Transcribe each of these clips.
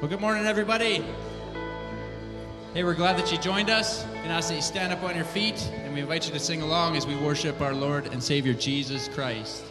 Well, good morning, everybody. Hey, we're glad that you joined us. And I say, stand up on your feet, and we invite you to sing along as we worship our Lord and Savior Jesus Christ.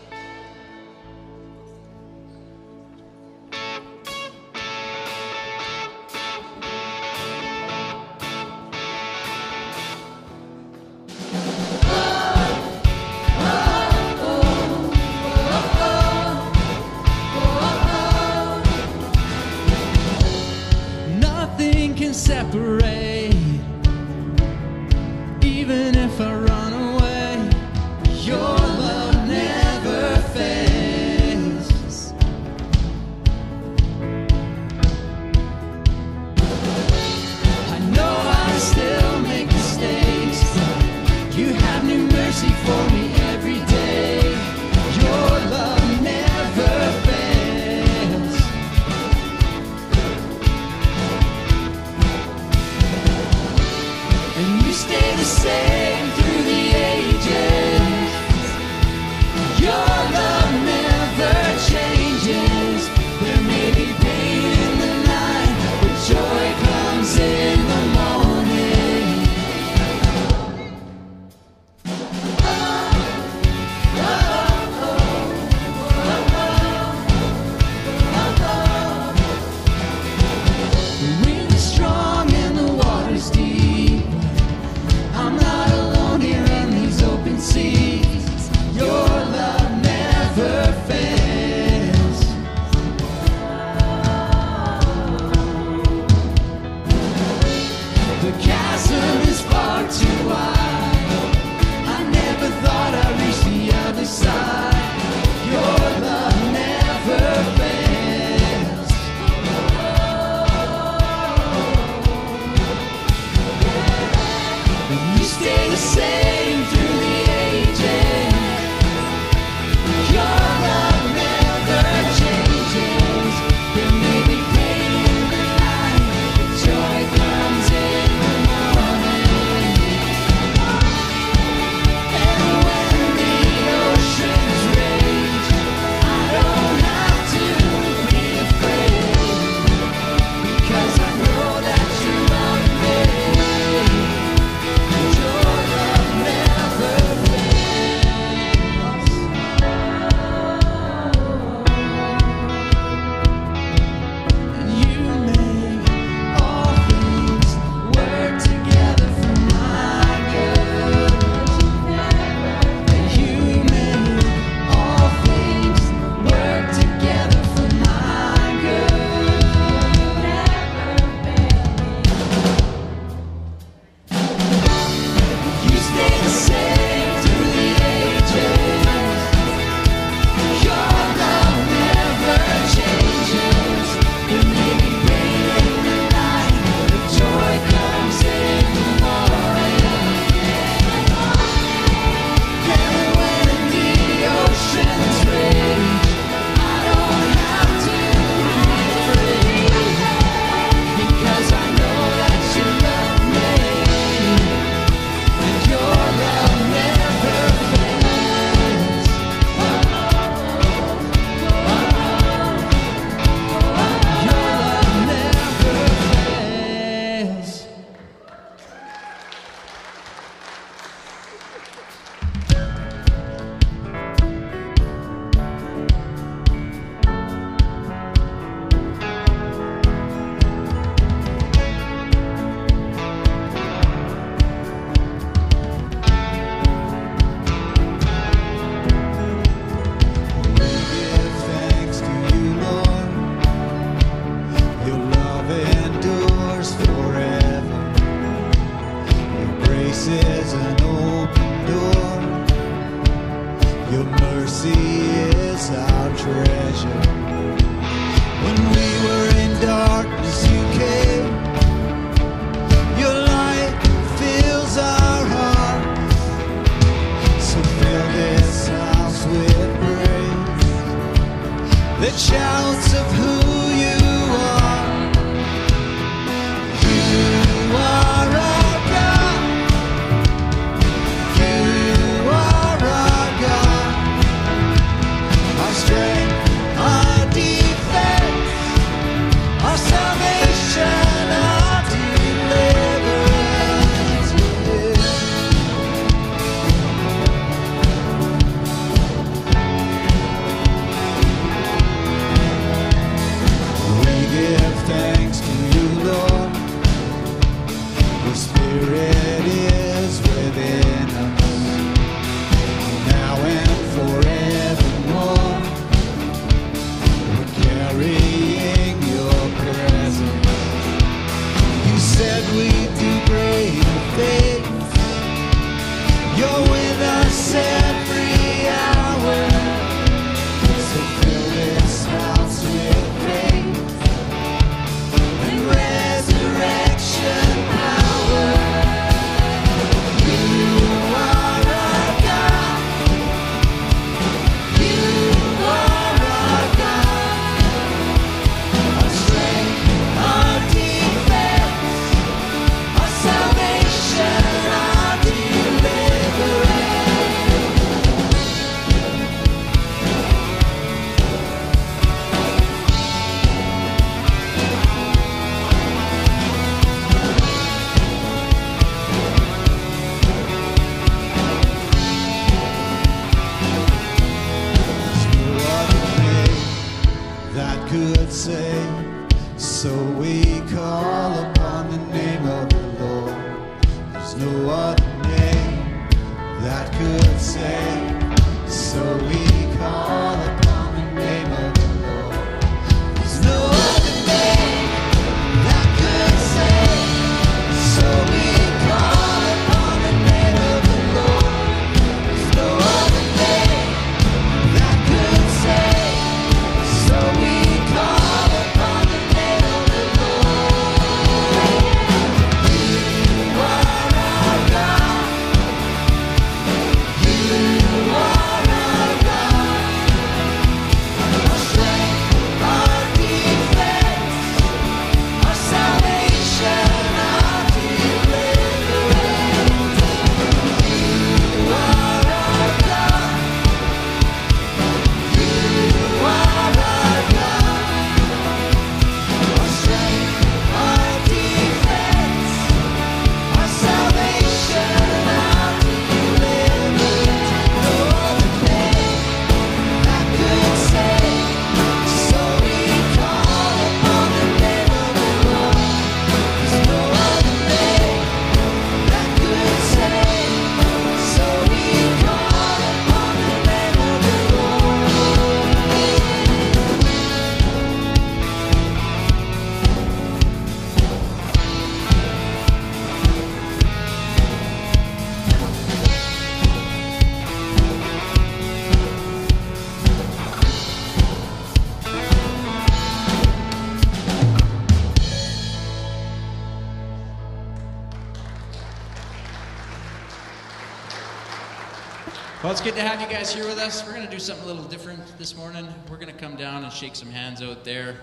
Well, it's good to have you guys here with us. We're going to do something a little different this morning. We're going to come down and shake some hands out there.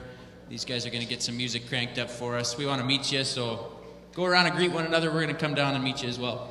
These guys are going to get some music cranked up for us. We want to meet you, so go around and greet one another. We're going to come down and meet you as well.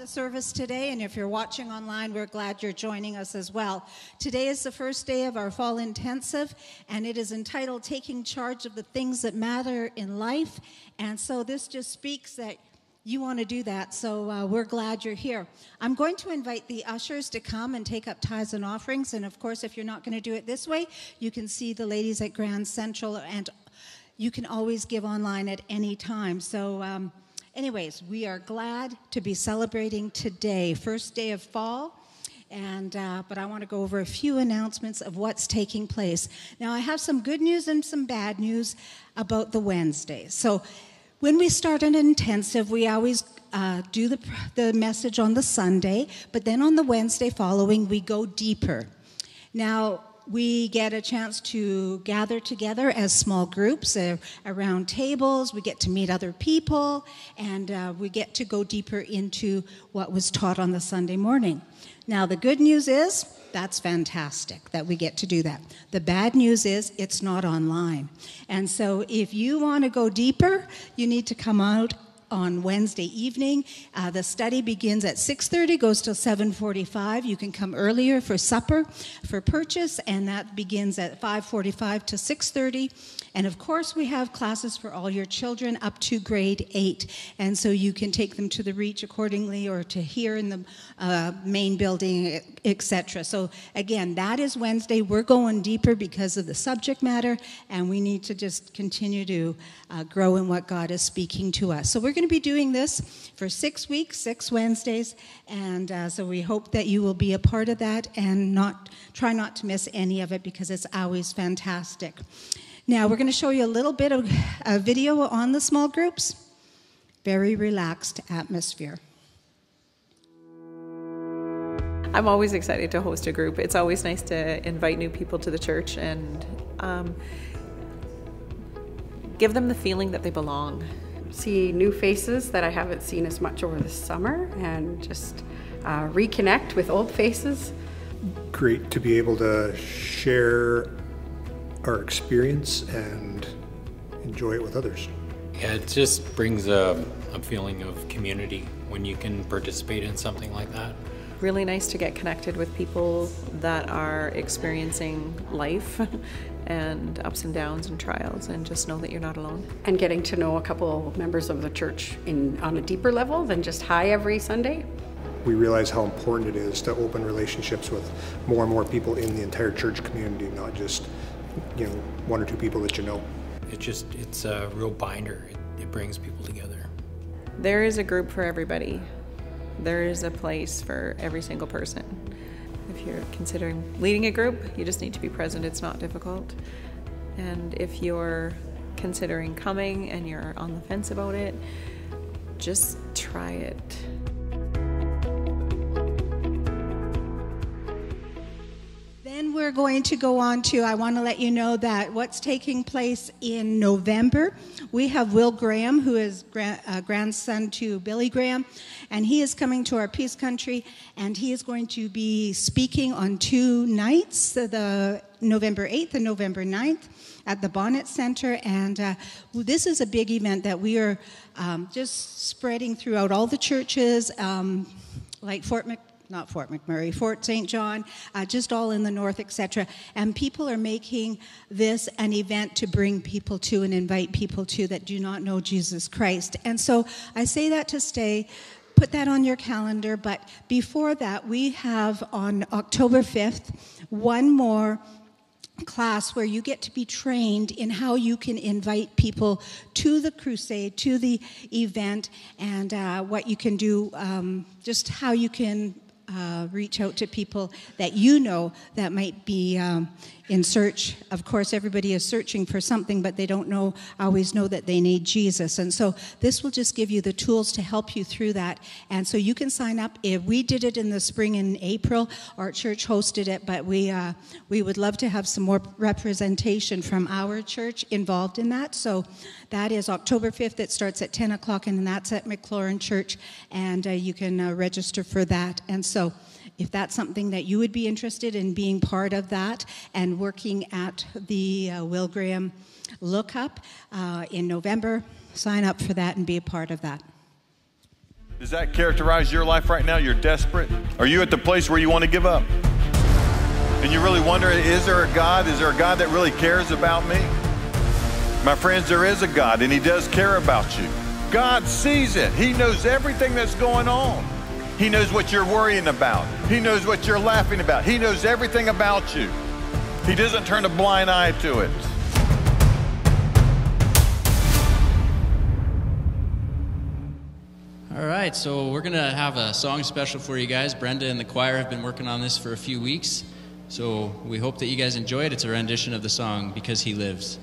The service today. And if you're watching online, we're glad you're joining us as well. Today is the first day of our fall intensive, and it is entitled Taking Charge of the Things That Matter in Life. And so this just speaks that you want to do that. So uh, we're glad you're here. I'm going to invite the ushers to come and take up tithes and offerings. And of course, if you're not going to do it this way, you can see the ladies at Grand Central and you can always give online at any time. So, um, anyways, we are glad to be celebrating today, first day of fall. And uh, but I want to go over a few announcements of what's taking place. Now, I have some good news and some bad news about the Wednesdays. So, when we start an intensive, we always uh, do the the message on the Sunday, but then on the Wednesday following, we go deeper. Now, we get a chance to gather together as small groups uh, around tables. We get to meet other people, and uh, we get to go deeper into what was taught on the Sunday morning. Now, the good news is that's fantastic that we get to do that. The bad news is it's not online. And so, if you want to go deeper, you need to come out on Wednesday evening. Uh, the study begins at 6:30, goes till 7:45. You can come earlier for supper, for purchase, and that begins at 5:45 to 6:30. And of course, we have classes for all your children up to grade eight, and so you can take them to the Reach accordingly, or to here in the uh, main building, etc. So again, that is Wednesday. We're going deeper because of the subject matter, and we need to just continue to uh, grow in what God is speaking to us. So we're going to be doing this for six weeks, six Wednesdays, and uh, so we hope that you will be a part of that and not try not to miss any of it because it's always fantastic. Now we're going to show you a little bit of a video on the small groups. Very relaxed atmosphere. I'm always excited to host a group. It's always nice to invite new people to the church and um, give them the feeling that they belong. See new faces that I haven't seen as much over the summer and just uh, reconnect with old faces. great to be able to share our experience and enjoy it with others. Yeah, it just brings a, a feeling of community when you can participate in something like that. Really nice to get connected with people that are experiencing life and ups and downs and trials and just know that you're not alone. And getting to know a couple members of the church in on a deeper level than just hi every Sunday. We realize how important it is to open relationships with more and more people in the entire church community, not just you know one or two people that you know. It just, it's a real binder. It, it brings people together. There is a group for everybody. There is a place for every single person. You're considering leading a group, you just need to be present. It's not difficult. And if you're considering coming and you're on the fence about it, just try it. We're going to go on to, I want to let you know that what's taking place in November, we have Will Graham, who is gra- uh, grandson to Billy Graham, and he is coming to our Peace Country, and he is going to be speaking on two nights, the November 8th and November 9th at the Bonnet Center. And uh, this is a big event that we are um, just spreading throughout all the churches, um, like Fort Mc not Fort McMurray, Fort St. John, uh, just all in the north, etc. And people are making this an event to bring people to and invite people to that do not know Jesus Christ. And so I say that to stay. Put that on your calendar, but before that, we have on October 5th one more class where you get to be trained in how you can invite people to the crusade, to the event, and uh, what you can do, um, just how you can uh, reach out to people that you know that might be um, in search. Of course, everybody is searching for something, but they don't know always know that they need Jesus. And so this will just give you the tools to help you through that. And so you can sign up. If we did it in the spring in April, our church hosted it, but we uh, we would love to have some more representation from our church involved in that. So that is October 5th. It starts at 10 o'clock, and that's at McLaurin Church, and uh, you can uh, register for that. And so if that's something that you would be interested in being part of that and working at the uh, Will Graham lookup uh, in November, sign up for that and be a part of that. Does that characterize your life right now? You're desperate? Are you at the place where you want to give up? And you really wonder, is there a God? Is there a God that really cares about me? My friends, there is a God, and He does care about you. God sees it. He knows everything that's going on. He knows what you're worrying about. He knows what you're laughing about. He knows everything about you. He doesn't turn a blind eye to it. All right, so we're going to have a song special for you guys. Brenda and the choir have been working on this for a few weeks. So we hope that you guys enjoy it. It's a rendition of the song Because He Lives.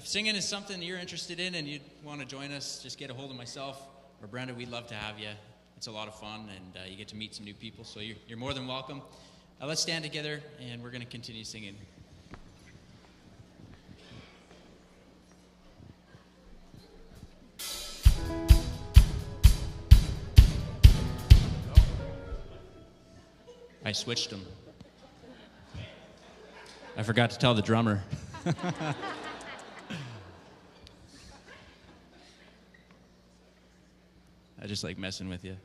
If singing is something you're interested in and you want to join us, just get a hold of myself or Brenda. We'd love to have you. It's a lot of fun, and uh, you get to meet some new people. So you're, you're more than welcome. Uh, let's stand together, and we're going to continue singing. I switched them. I forgot to tell the drummer. I just like messing with you.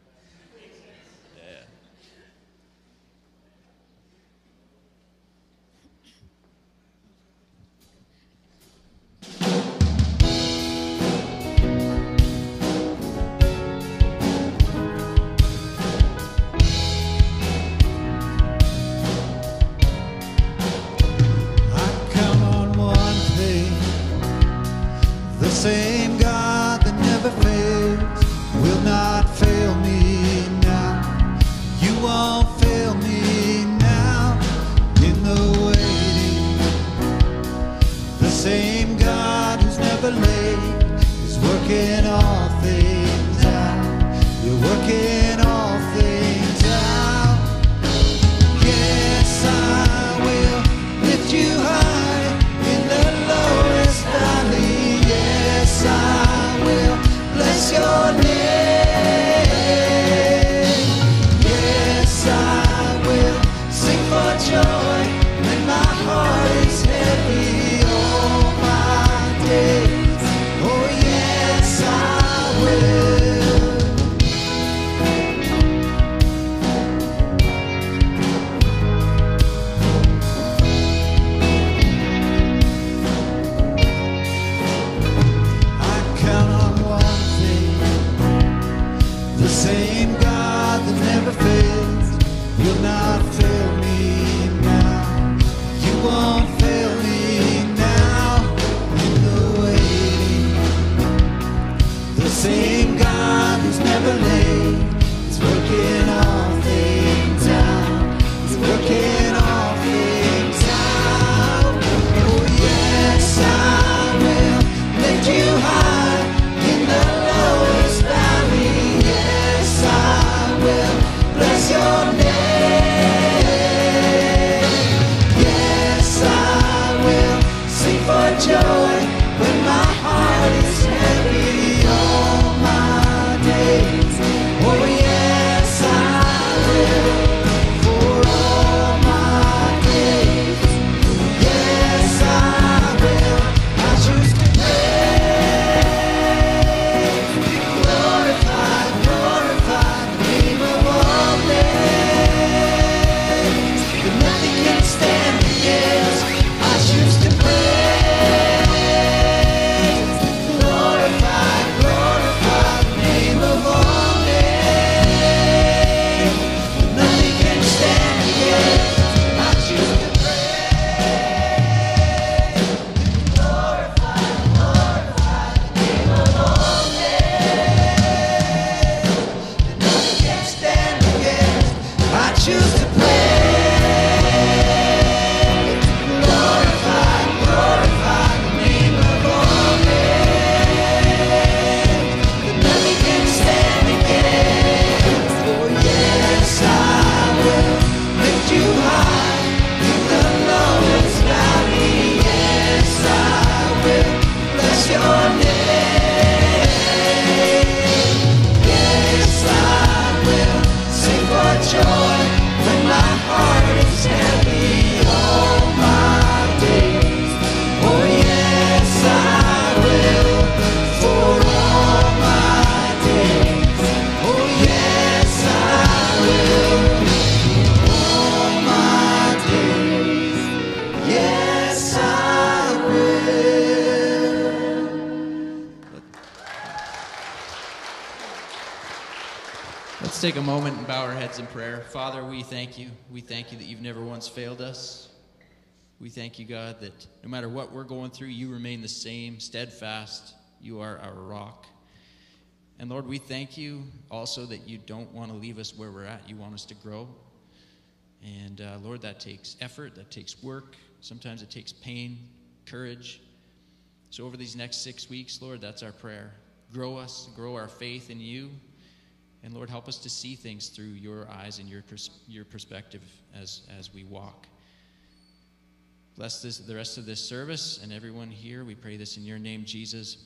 Father, we thank you. We thank you that you've never once failed us. We thank you, God, that no matter what we're going through, you remain the same, steadfast. You are our rock. And Lord, we thank you also that you don't want to leave us where we're at. You want us to grow. And uh, Lord, that takes effort, that takes work. Sometimes it takes pain, courage. So, over these next six weeks, Lord, that's our prayer. Grow us, grow our faith in you. And Lord, help us to see things through your eyes and your, pers- your perspective as, as we walk. Bless this, the rest of this service and everyone here. We pray this in your name, Jesus.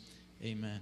Amen.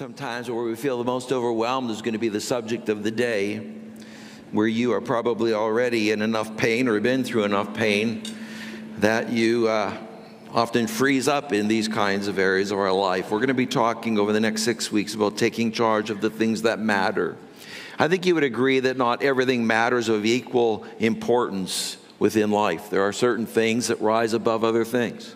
sometimes where we feel the most overwhelmed is going to be the subject of the day, where you are probably already in enough pain or been through enough pain that you uh, often freeze up in these kinds of areas of our life. We're going to be talking over the next six weeks about taking charge of the things that matter. I think you would agree that not everything matters of equal importance within life. There are certain things that rise above other things.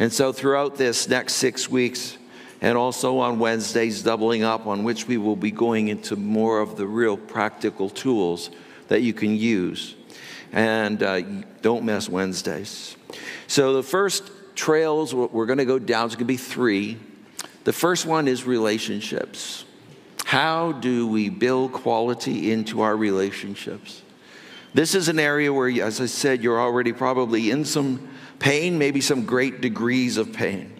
And so, throughout this next six weeks, and also on Wednesdays, doubling up, on which we will be going into more of the real practical tools that you can use. And uh, don't miss Wednesdays. So, the first trails we're going to go down is going to be three. The first one is relationships. How do we build quality into our relationships? This is an area where, as I said, you're already probably in some pain, maybe some great degrees of pain.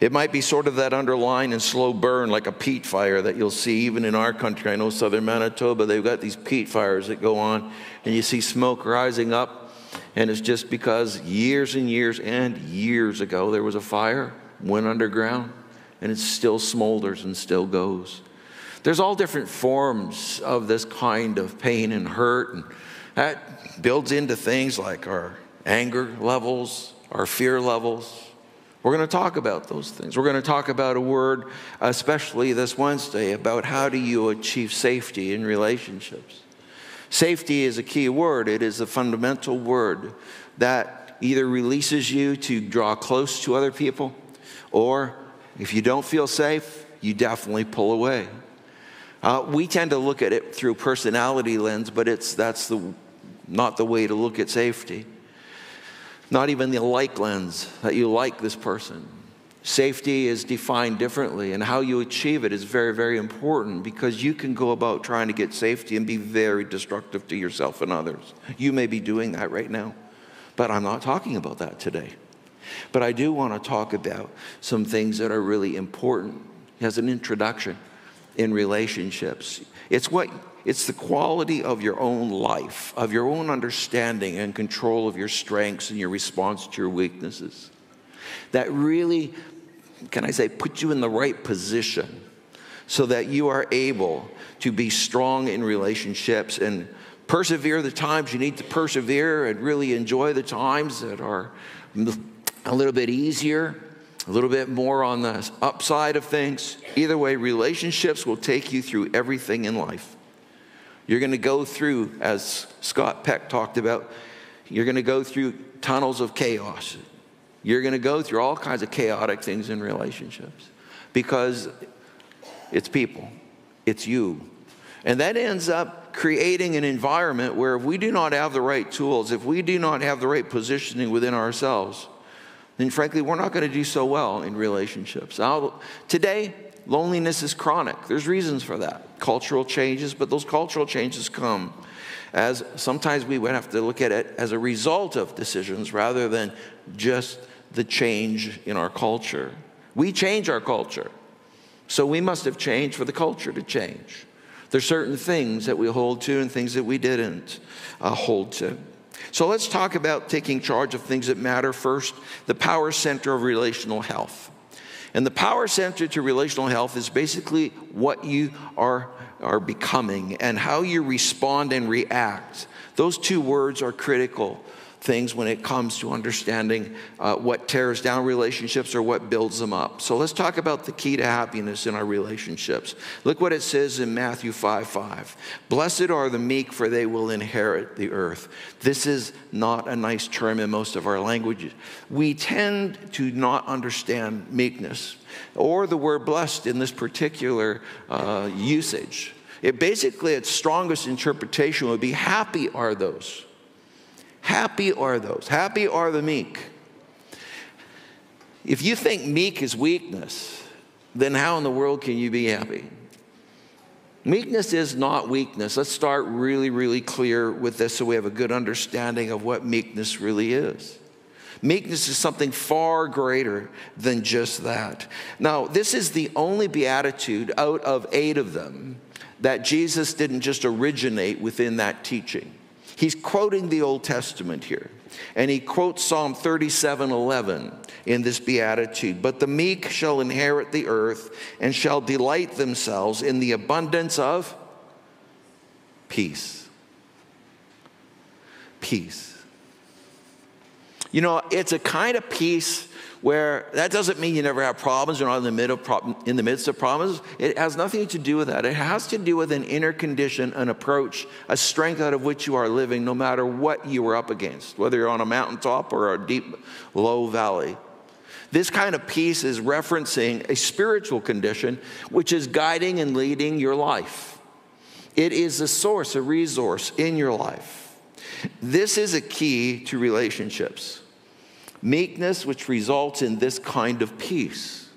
It might be sort of that underlying and slow burn, like a peat fire that you'll see even in our country. I know southern Manitoba, they've got these peat fires that go on, and you see smoke rising up. And it's just because years and years and years ago there was a fire, went underground, and it still smolders and still goes. There's all different forms of this kind of pain and hurt, and that builds into things like our anger levels, our fear levels. We're going to talk about those things. We're going to talk about a word, especially this Wednesday, about how do you achieve safety in relationships. Safety is a key word, it is a fundamental word that either releases you to draw close to other people, or if you don't feel safe, you definitely pull away. Uh, we tend to look at it through personality lens, but it's, that's the, not the way to look at safety. Not even the like lens that you like this person. Safety is defined differently, and how you achieve it is very, very important because you can go about trying to get safety and be very destructive to yourself and others. You may be doing that right now, but I'm not talking about that today. But I do want to talk about some things that are really important as an introduction in relationships. It's what it's the quality of your own life, of your own understanding and control of your strengths and your response to your weaknesses. That really, can I say, put you in the right position so that you are able to be strong in relationships and persevere the times you need to persevere and really enjoy the times that are a little bit easier a little bit more on the upside of things. Either way, relationships will take you through everything in life. You're going to go through, as Scott Peck talked about, you're going to go through tunnels of chaos. You're going to go through all kinds of chaotic things in relationships because it's people, it's you. And that ends up creating an environment where if we do not have the right tools, if we do not have the right positioning within ourselves, then frankly, we're not going to do so well in relationships. Now, today, loneliness is chronic. There's reasons for that. Cultural changes, but those cultural changes come as sometimes we would have to look at it as a result of decisions rather than just the change in our culture. We change our culture. So we must have changed for the culture to change. There's certain things that we hold to and things that we didn't uh, hold to. So let's talk about taking charge of things that matter first the power center of relational health. And the power center to relational health is basically what you are, are becoming and how you respond and react. Those two words are critical things when it comes to understanding uh, what tears down relationships or what builds them up. So let's talk about the key to happiness in our relationships. Look what it says in Matthew 5 5. Blessed are the meek, for they will inherit the earth. This is not a nice term in most of our languages. We tend to not understand meekness or the word blessed in this particular uh, usage. It basically, its strongest interpretation would be happy are those Happy are those. Happy are the meek. If you think meek is weakness, then how in the world can you be happy? Meekness is not weakness. Let's start really, really clear with this so we have a good understanding of what meekness really is. Meekness is something far greater than just that. Now, this is the only beatitude out of eight of them that Jesus didn't just originate within that teaching. He's quoting the Old Testament here. And he quotes Psalm 37 11 in this beatitude. But the meek shall inherit the earth and shall delight themselves in the abundance of peace. peace. You know, it's a kind of peace where that doesn't mean you never have problems, you're not in the, middle in the midst of problems. It has nothing to do with that. It has to do with an inner condition, an approach, a strength out of which you are living, no matter what you are up against, whether you're on a mountaintop or a deep, low valley. This kind of peace is referencing a spiritual condition which is guiding and leading your life. It is a source, a resource in your life. This is a key to relationships. Meekness, which results in this kind of peace.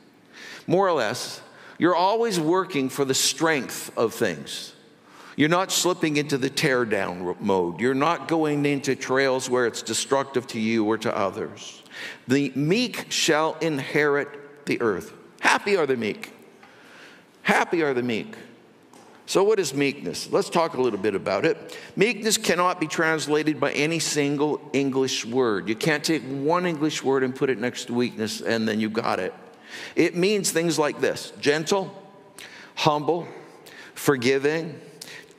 More or less, you're always working for the strength of things. You're not slipping into the tear down mode. You're not going into trails where it's destructive to you or to others. The meek shall inherit the earth. Happy are the meek. Happy are the meek. So, what is meekness? Let's talk a little bit about it. Meekness cannot be translated by any single English word. You can't take one English word and put it next to weakness and then you got it. It means things like this gentle, humble, forgiving,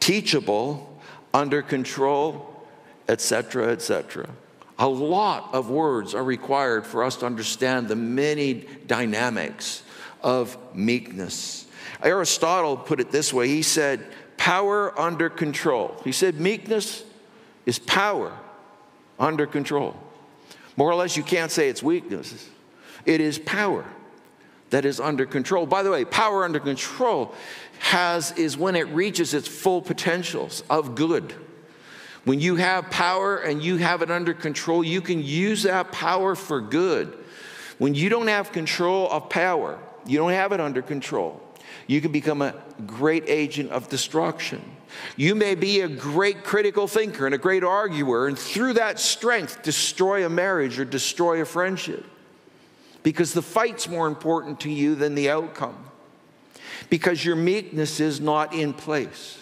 teachable, under control, etc., etc. A lot of words are required for us to understand the many dynamics of meekness. Aristotle put it this way he said, power under control. He said, meekness is power under control. More or less, you can't say it's weakness, it is power that is under control. By the way, power under control has is when it reaches its full potentials of good. When you have power and you have it under control, you can use that power for good. When you don't have control of power, you don't have it under control, you can become a great agent of destruction. You may be a great critical thinker and a great arguer, and through that strength, destroy a marriage or destroy a friendship. Because the fight's more important to you than the outcome. Because your meekness is not in place.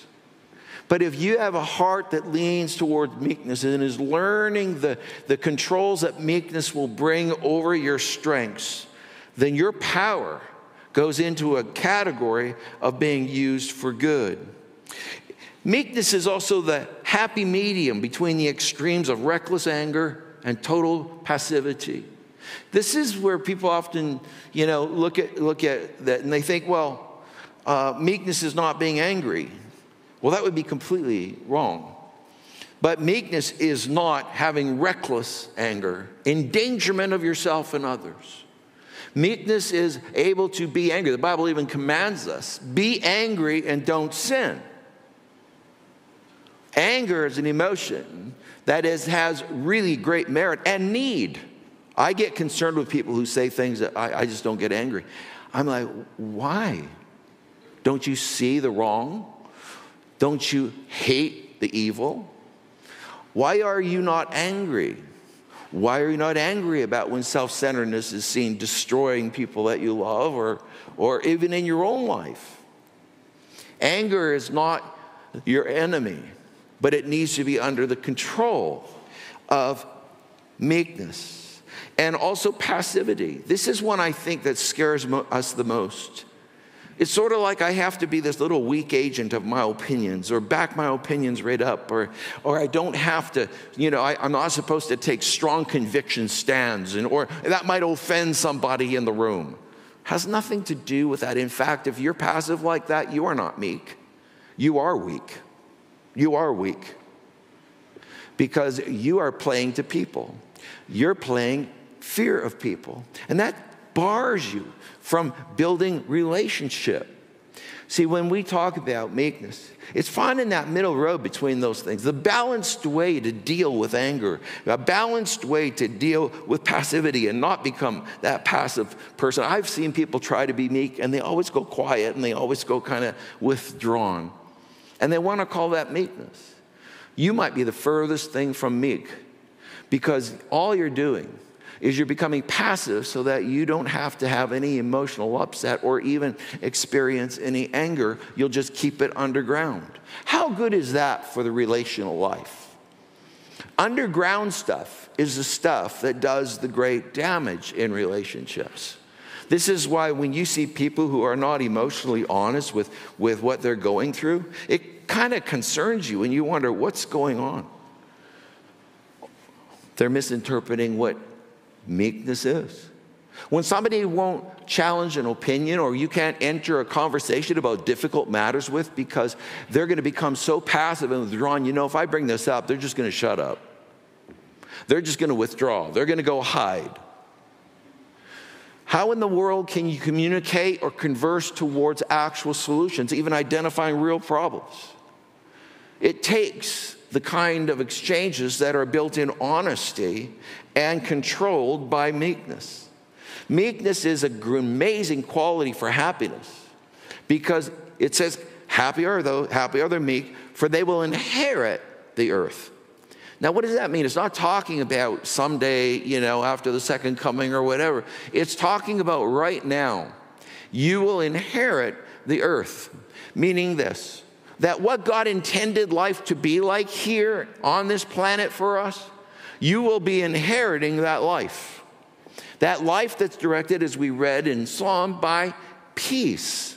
But if you have a heart that leans toward meekness and is learning the, the controls that meekness will bring over your strengths, then your power goes into a category of being used for good. Meekness is also the happy medium between the extremes of reckless anger and total passivity. This is where people often, you know, look at look at that and they think, well, uh, meekness is not being angry. Well, that would be completely wrong. But meekness is not having reckless anger, endangerment of yourself and others. Meekness is able to be angry. The Bible even commands us be angry and don't sin. Anger is an emotion that is, has really great merit and need. I get concerned with people who say things that I, I just don't get angry. I'm like, why? Don't you see the wrong? Don't you hate the evil? Why are you not angry? Why are you not angry about when self centeredness is seen destroying people that you love or, or even in your own life? Anger is not your enemy, but it needs to be under the control of meekness and also passivity. This is one I think that scares us the most. It's sort of like I have to be this little weak agent of my opinions or back my opinions right up, or, or I don't have to, you know, I, am not supposed to take strong conviction stands, and, or that might offend somebody in the room. Has nothing to do with that. In fact, if you're passive like that, you are not meek. You are weak. You are weak. Because you are playing to people, you're playing fear of people. And that bars you from building relationship. See, when we talk about meekness, it's finding that middle road between those things, the balanced way to deal with anger, a balanced way to deal with passivity and not become that passive person. I've seen people try to be meek and they always go quiet and they always go kind of withdrawn. And they want to call that meekness. You might be the furthest thing from meek because all you're doing is you're becoming passive so that you don't have to have any emotional upset or even experience any anger. You'll just keep it underground. How good is that for the relational life? Underground stuff is the stuff that does the great damage in relationships. This is why when you see people who are not emotionally honest with, with what they're going through, it kind of concerns you and you wonder what's going on. they're misinterpreting what meekness is. When somebody won't challenge an opinion or you can't enter a conversation about difficult matters with because they're going to become so passive and withdrawn, you know, if I bring this up, they're just going to shut up. They're just going to withdraw. They're going to go hide. How in the world can you communicate or converse towards actual solutions, even identifying real problems? It takes the kind of exchanges that are built in honesty and controlled by meekness. Meekness is an amazing quality for happiness because it says, Happy are those, happy are the meek, for they will inherit the earth. Now, what does that mean? It's not talking about someday, you know, after the second coming or whatever. It's talking about right now. You will inherit the earth, meaning this that what God intended life to be like here on this planet for us, you will be inheriting that life. That life that's directed, as we read in Psalm, by peace.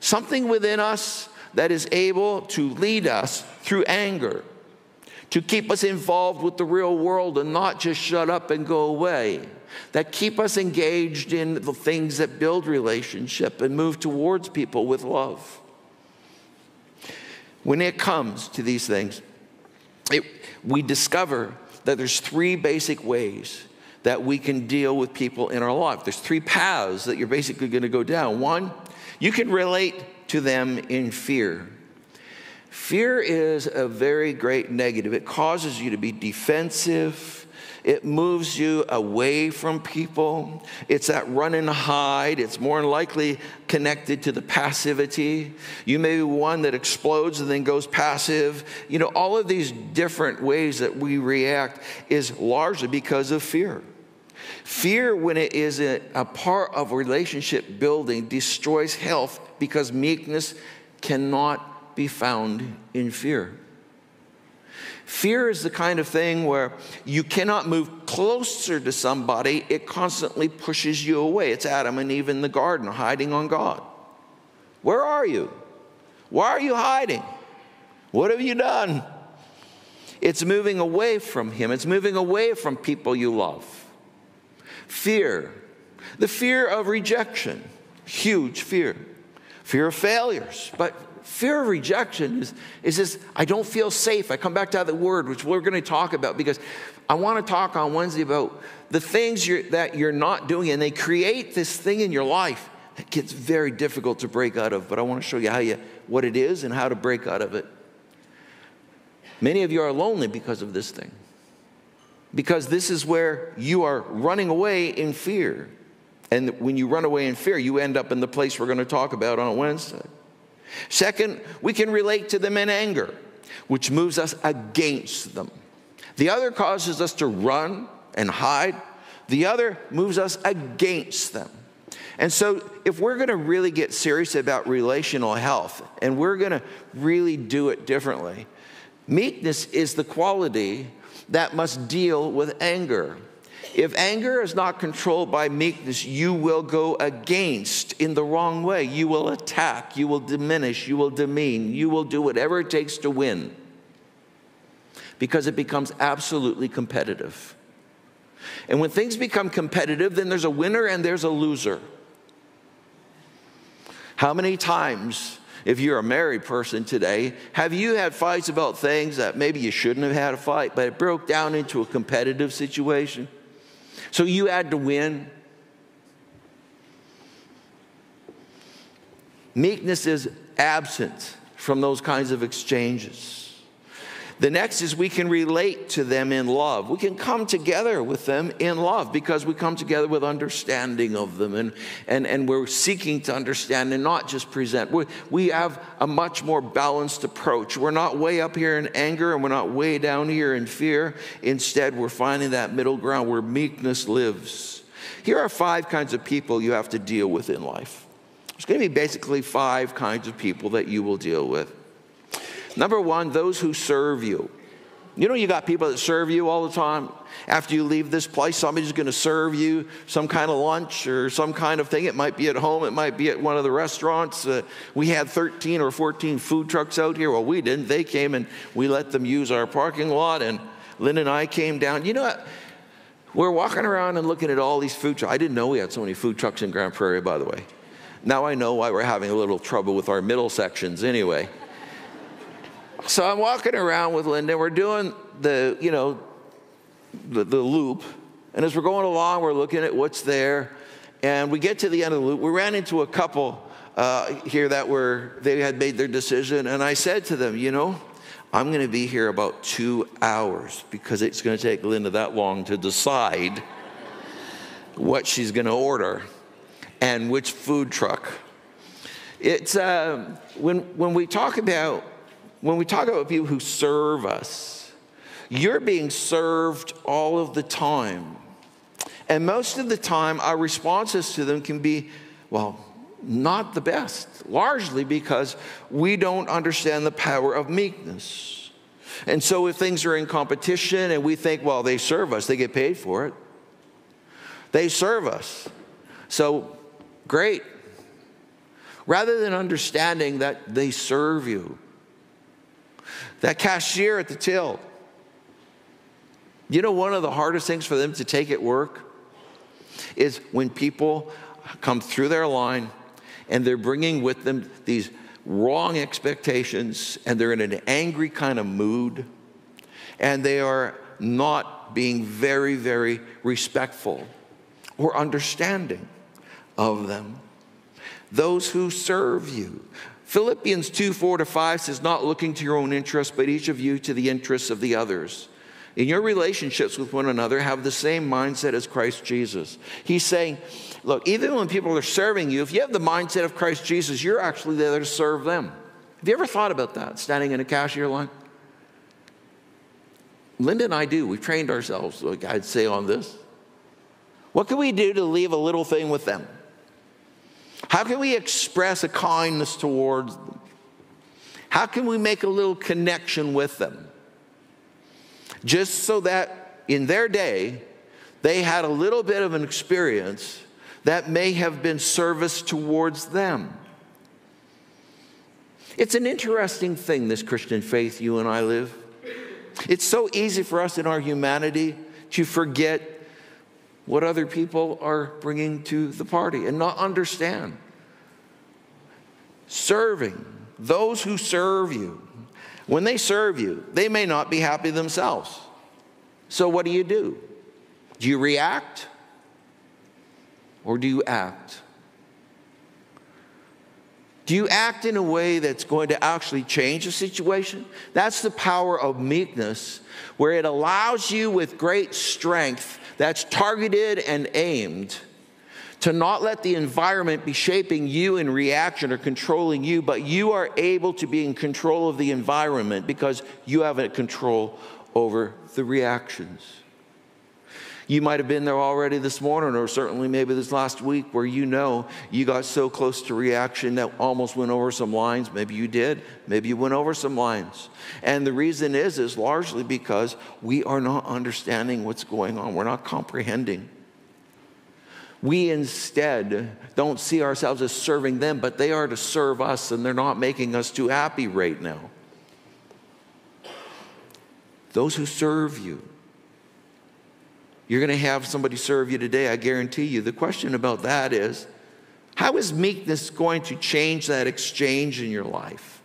Something within us that is able to lead us through anger, to keep us involved with the real world and not just shut up and go away, that keep us engaged in the things that build relationship and move towards people with love. When it comes to these things, it, we discover that there's three basic ways that we can deal with people in our life. There's three paths that you're basically going to go down. One, you can relate to them in fear. Fear is a very great negative. It causes you to be defensive. It moves you away from people. It's that run and hide. It's more likely connected to the passivity. You may be one that explodes and then goes passive. You know, all of these different ways that we react is largely because of fear. Fear, when it is a, a part of relationship building, destroys health because meekness cannot be found in fear. Fear is the kind of thing where you cannot move closer to somebody, it constantly pushes you away. It's Adam and Eve in the garden hiding on God. Where are you? Why are you hiding? What have you done? It's moving away from Him, it's moving away from people you love. Fear, the fear of rejection, huge fear. Fear of failures, but fear of rejection is, is this I don't feel safe. I come back to that word, which we're going to talk about because I want to talk on Wednesday about the things you're, that you're not doing, and they create this thing in your life that gets very difficult to break out of. But I want to show you how you what it is and how to break out of it. Many of you are lonely because of this thing. Because this is where you are running away in fear. And when you run away in fear, you end up in the place we're going to talk about on Wednesday. Second, we can relate to them in anger, which moves us against them. The other causes us to run and hide, the other moves us against them. And so, if we're going to really get serious about relational health and we're going to really do it differently, meekness is the quality that must deal with anger. If anger is not controlled by meekness, you will go against in the wrong way. You will attack, you will diminish, you will demean, you will do whatever it takes to win because it becomes absolutely competitive. And when things become competitive, then there's a winner and there's a loser. How many times, if you're a married person today, have you had fights about things that maybe you shouldn't have had a fight, but it broke down into a competitive situation? So you had to win. Meekness is absent from those kinds of exchanges. The next is we can relate to them in love. We can come together with them in love because we come together with understanding of them and, and, and we're seeking to understand and not just present. We, we have a much more balanced approach. We're not way up here in anger and we're not way down here in fear. Instead, we're finding that middle ground where meekness lives. Here are five kinds of people you have to deal with in life. There's going to be basically five kinds of people that you will deal with. Number one, those who serve you. You know, you got people that serve you all the time. After you leave this place, somebody's going to serve you some kind of lunch or some kind of thing. It might be at home, it might be at one of the restaurants. Uh, we had 13 or 14 food trucks out here. Well, we didn't. They came and we let them use our parking lot. And Lynn and I came down. You know what? We're walking around and looking at all these food trucks. I didn't know we had so many food trucks in Grande Prairie, by the way. Now I know why we're having a little trouble with our middle sections anyway. So I'm walking around with Linda. We're doing the, you know, the, the loop. And as we're going along, we're looking at what's there. And we get to the end of the loop. We ran into a couple uh, here that were, they had made their decision. And I said to them, you know, I'm going to be here about two hours because it's going to take Linda that long to decide what she's going to order and which food truck. It's uh, when, when we talk about when we talk about people who serve us, you're being served all of the time. And most of the time, our responses to them can be, well, not the best, largely because we don't understand the power of meekness. And so, if things are in competition and we think, well, they serve us, they get paid for it, they serve us. So, great. Rather than understanding that they serve you, that cashier at the till, you know, one of the hardest things for them to take at work is when people come through their line and they're bringing with them these wrong expectations and they're in an angry kind of mood and they are not being very, very respectful or understanding of them. Those who serve you. Philippians 2 4 to 5 says, Not looking to your own interests, but each of you to the interests of the others. In your relationships with one another, have the same mindset as Christ Jesus. He's saying, Look, even when people are serving you, if you have the mindset of Christ Jesus, you're actually there to serve them. Have you ever thought about that, standing in a cashier line? Linda and I do. We've trained ourselves, like I'd say, on this. What can we do to leave a little thing with them? How can we express a kindness towards them? How can we make a little connection with them? Just so that in their day, they had a little bit of an experience that may have been service towards them. It's an interesting thing, this Christian faith you and I live. It's so easy for us in our humanity to forget what other people are bringing to the party and not understand. Serving, those who serve you, when they serve you, they may not be happy themselves. So, what do you do? Do you react or do you act? Do you act in a way that's going to actually change the situation? That's the power of meekness, where it allows you with great strength that's targeted and aimed to not let the environment be shaping you in reaction or controlling you, but you are able to be in control of the environment because you have a control over the reactions. You might have been there already this morning, or certainly maybe this last week, where you know you got so close to reaction that almost went over some lines. Maybe you did. Maybe you went over some lines. And the reason is, is largely because we are not understanding what's going on. We're not comprehending. We instead don't see ourselves as serving them, but they are to serve us, and they're not making us too happy right now. Those who serve you, you're going to have somebody serve you today, I guarantee you. The question about that is how is meekness going to change that exchange in your life?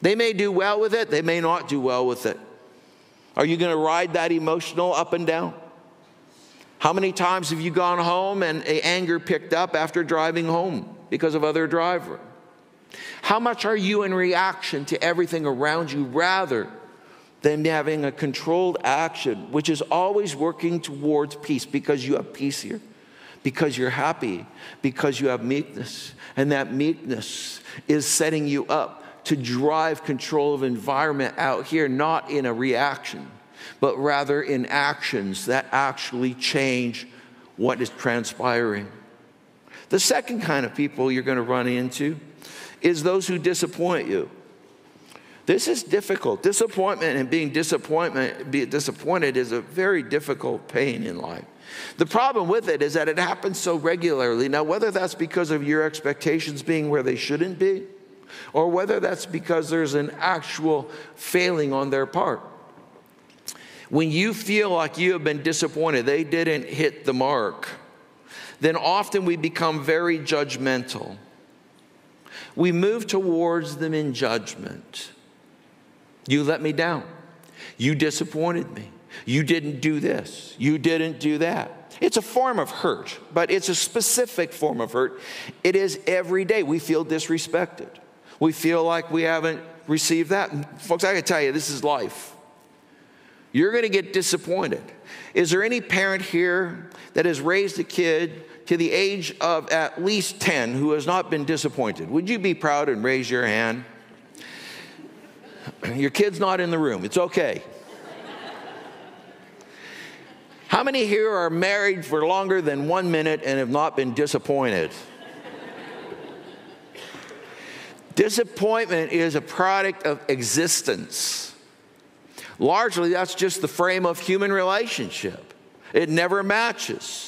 They may do well with it, they may not do well with it. Are you going to ride that emotional up and down? How many times have you gone home and anger picked up after driving home because of other driver? How much are you in reaction to everything around you rather than having a controlled action, which is always working towards peace because you have peace here, because you're happy, because you have meekness. And that meekness is setting you up to drive control of environment out here, not in a reaction, but rather in actions that actually change what is transpiring. The second kind of people you're going to run into is those who disappoint you. This is difficult. Disappointment and being disappointment, be disappointed is a very difficult pain in life. The problem with it is that it happens so regularly. Now, whether that's because of your expectations being where they shouldn't be, or whether that's because there's an actual failing on their part. when you feel like you have been disappointed, they didn't hit the mark, then often we become very judgmental. We move towards them in judgment. You let me down. You disappointed me. You didn't do this. You didn't do that. It's a form of hurt, but it's a specific form of hurt. It is every day. We feel disrespected. We feel like we haven't received that. Folks, I can tell you, this is life. You're going to get disappointed. Is there any parent here that has raised a kid to the age of at least 10 who has not been disappointed? Would you be proud and raise your hand? Your kid's not in the room. It's okay. How many here are married for longer than one minute and have not been disappointed? Disappointment is a product of existence. Largely, that's just the frame of human relationship. It never matches.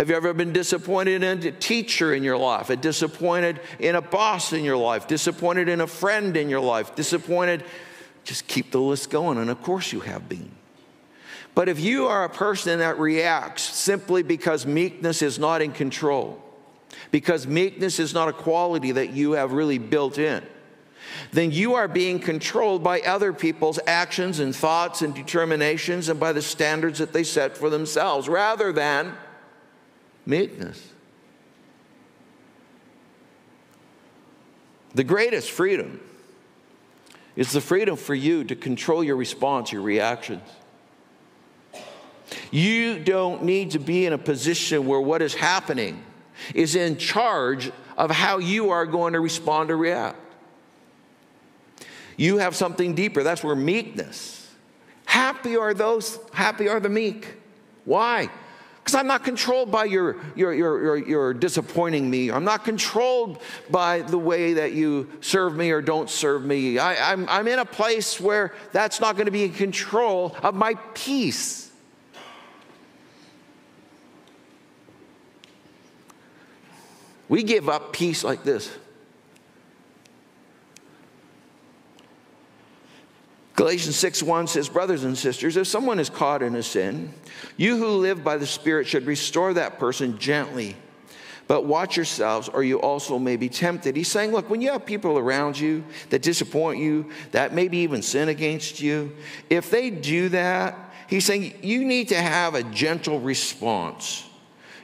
Have you ever been disappointed in a teacher in your life? A disappointed in a boss in your life? Disappointed in a friend in your life? Disappointed? Just keep the list going, and of course you have been. But if you are a person that reacts simply because meekness is not in control, because meekness is not a quality that you have really built in, then you are being controlled by other people's actions and thoughts and determinations and by the standards that they set for themselves rather than meekness. The greatest freedom is the freedom for you to control your response, your reactions. You don't need to be in a position where what is happening is in charge of how you are going to respond or react. You have something deeper. That's where meekness. Happy are those, happy are the meek. Why? Because I'm not controlled by your, your, your, your, disappointing me. I'm not controlled by the way that you serve me or don't serve me. I, I'm, I'm in a place where that's not going to be in control of my peace. We give up peace like this. Galatians 6 1 says, Brothers and sisters, if someone is caught in a sin, you who live by the Spirit should restore that person gently. But watch yourselves, or you also may be tempted. He's saying, Look, when you have people around you that disappoint you, that maybe even sin against you, if they do that, he's saying you need to have a gentle response.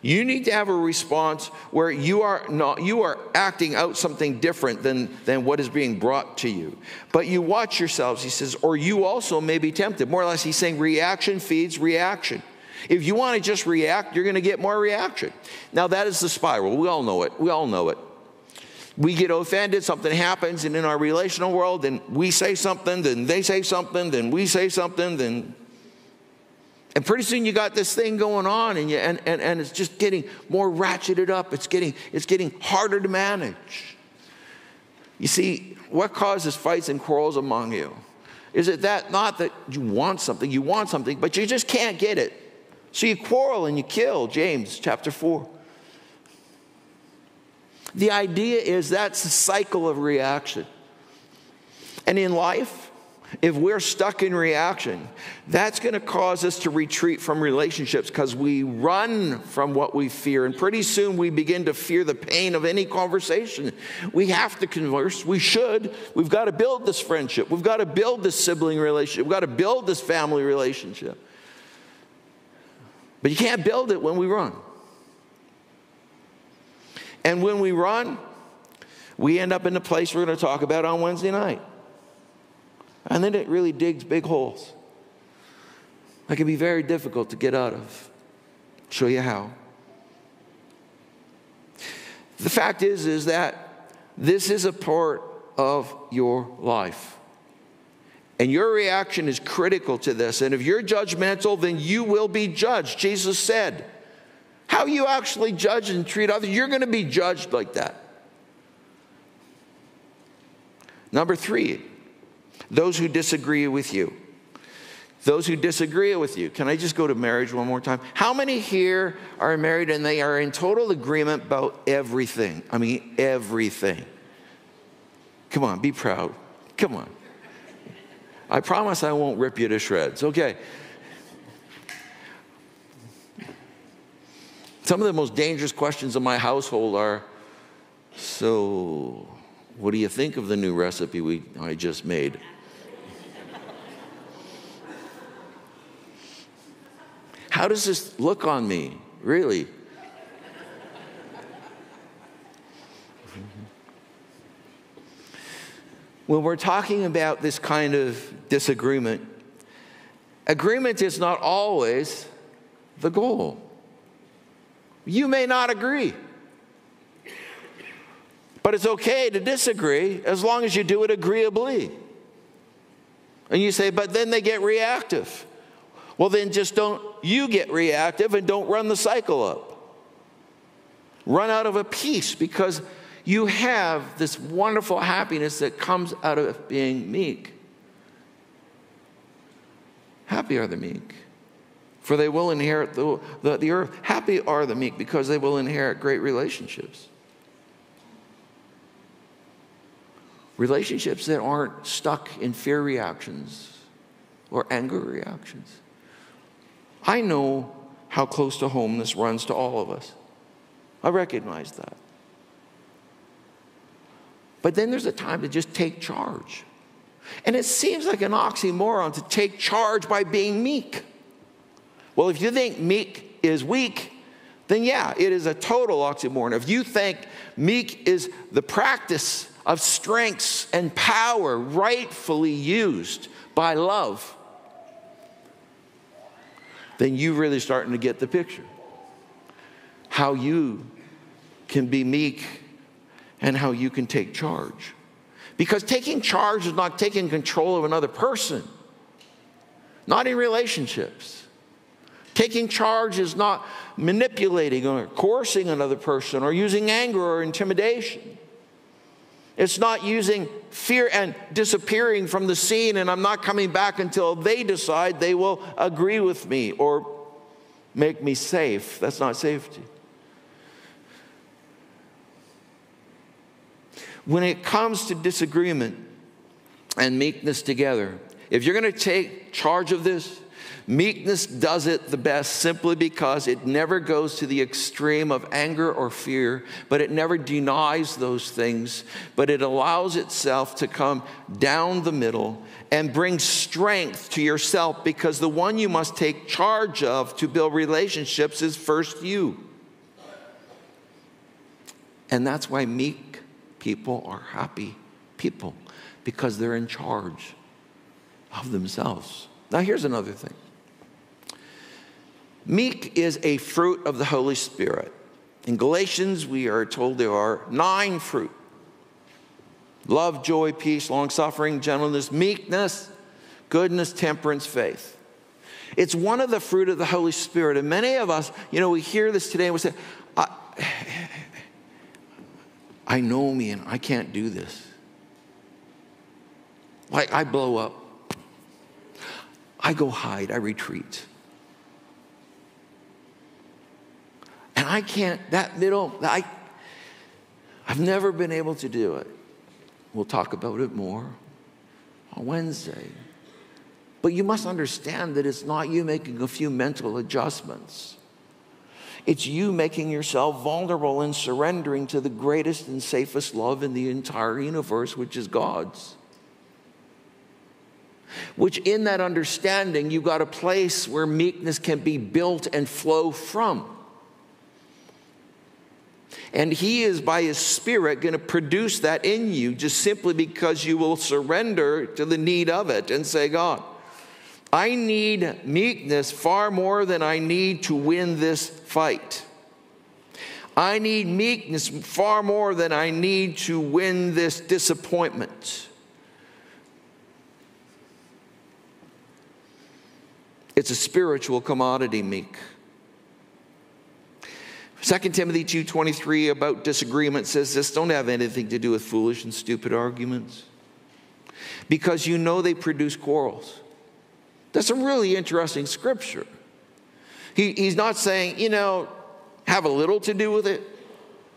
You need to have a response where you are not you are acting out something different than, than what is being brought to you. But you watch yourselves, he says, or you also may be tempted. More or less, he's saying reaction feeds reaction. If you want to just react, you're going to get more reaction. Now that is the spiral. We all know it. We all know it. We get offended, something happens, and in our relational world, then we say something, then they say something, then we say something, then and pretty soon you got this thing going on and, you, and, and, and it's just getting more ratcheted up. It's getting, it's getting harder to manage. You see, what causes fights and quarrels among you? Is it that not that you want something, you want something, but you just can't get it? So you quarrel and you kill, James chapter 4. The idea is that's the cycle of reaction. And in life, if we're stuck in reaction, that's going to cause us to retreat from relationships because we run from what we fear. And pretty soon we begin to fear the pain of any conversation. We have to converse. We should. We've got to build this friendship. We've got to build this sibling relationship. We've got to build this family relationship. But you can't build it when we run. And when we run, we end up in the place we're going to talk about on Wednesday night. And then it really digs big holes. That can be very difficult to get out of. Show you how. The fact is, is that this is a part of your life. And your reaction is critical to this. And if you're judgmental, then you will be judged. Jesus said, How you actually judge and treat others, you're going to be judged like that. Number three, those who disagree with you. Those who disagree with you. Can I just go to marriage one more time? How many here are married and they are in total agreement about everything? I mean, everything. Come on, be proud. Come on. I promise I won't rip you to shreds. Okay. Some of the most dangerous questions in my household are so, what do you think of the new recipe we, I just made? How does this look on me? Really? When we're talking about this kind of disagreement, agreement is not always the goal. You may not agree, but it's okay to disagree as long as you do it agreeably. And you say, but then they get reactive. Well, then just don't you get reactive and don't run the cycle up. Run out of a peace because you have this wonderful happiness that comes out of being meek. Happy are the meek, for they will inherit the, the, the earth. Happy are the meek because they will inherit great relationships. Relationships that aren't stuck in fear reactions or anger reactions. I know how close to home this runs to all of us. I recognize that. But then there's a time to just take charge. And it seems like an oxymoron to take charge by being meek. Well, if you think meek is weak, then yeah, it is a total oxymoron. If you think meek is the practice of strengths and power rightfully used by love, then you're really starting to get the picture. How you can be meek and how you can take charge. Because taking charge is not taking control of another person, not in relationships. Taking charge is not manipulating or coercing another person or using anger or intimidation. It's not using fear and disappearing from the scene, and I'm not coming back until they decide they will agree with me or make me safe. That's not safety. When it comes to disagreement and meekness together, if you're going to take charge of this, meekness does it the best simply because it never goes to the extreme of anger or fear, but it never denies those things, but it allows itself to come down the middle and bring strength to yourself because the one you must take charge of to build relationships is first you. And that's why meek people are happy people because they're in charge of themselves. Now, here's another thing meek is a fruit of the Holy Spirit. In Galatians, we are told there are nine fruit love, joy, peace, long suffering, gentleness, meekness, goodness, temperance, faith. It's one of the fruit of the Holy Spirit. And many of us, you know, we hear this today and we say, I, I know me and I can't do this. Like I blow up. I go hide, I retreat. And I can't, that middle, I, I've never been able to do it. We'll talk about it more on Wednesday. But you must understand that it's not you making a few mental adjustments. It's you making yourself vulnerable and surrendering to the greatest and safest love in the entire universe, which is God's. Which, in that understanding, you've got a place where meekness can be built and flow from. And He is, by His Spirit, going to produce that in you just simply because you will surrender to the need of it and say, God, I need meekness far more than I need to win this fight. I need meekness far more than I need to win this disappointment. It's a spiritual commodity, meek. 2 Timothy 2:23 about disagreement says this, don't have anything to do with foolish and stupid arguments because you know they produce quarrels. That's a really interesting scripture. He, he's not saying, you know, have a little to do with it.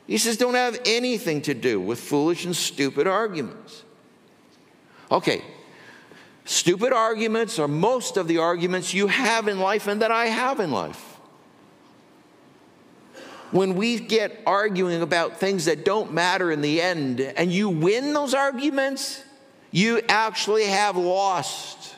He says, don't have anything to do with foolish and stupid arguments. Okay, stupid arguments are most of the arguments you have in life and that I have in life. When we get arguing about things that don't matter in the end and you win those arguments, you actually have lost.